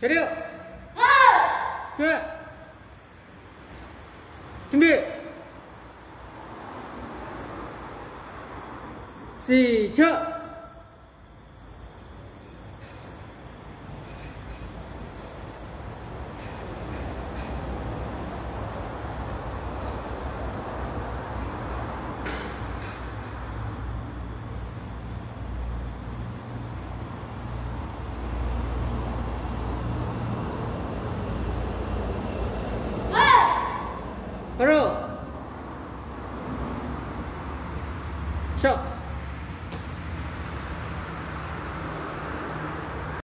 차려! 자! 준비! 시작! 上。